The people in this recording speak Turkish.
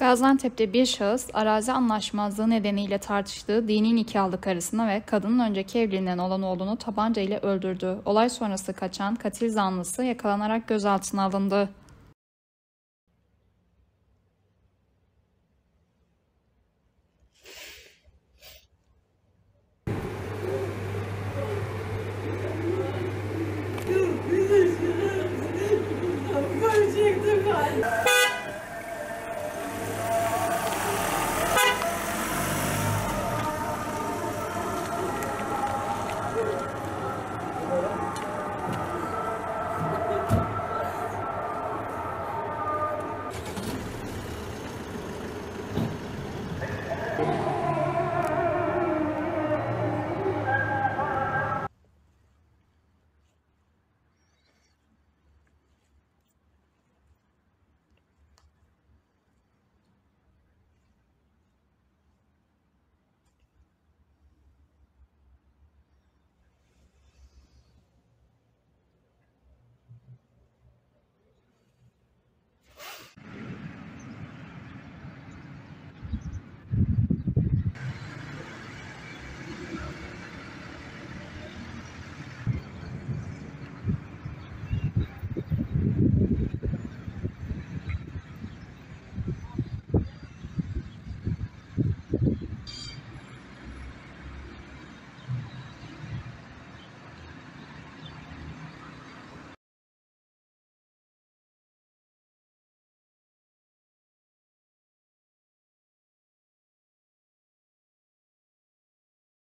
Gaziantep'te bir şahıs arazi anlaşmazlığı nedeniyle tartıştığı dini nikahlı karısına ve kadının önceki evliliğinden olan oğlunu tabanca ile öldürdü. Olay sonrası kaçan katil zanlısı yakalanarak gözaltına alındı.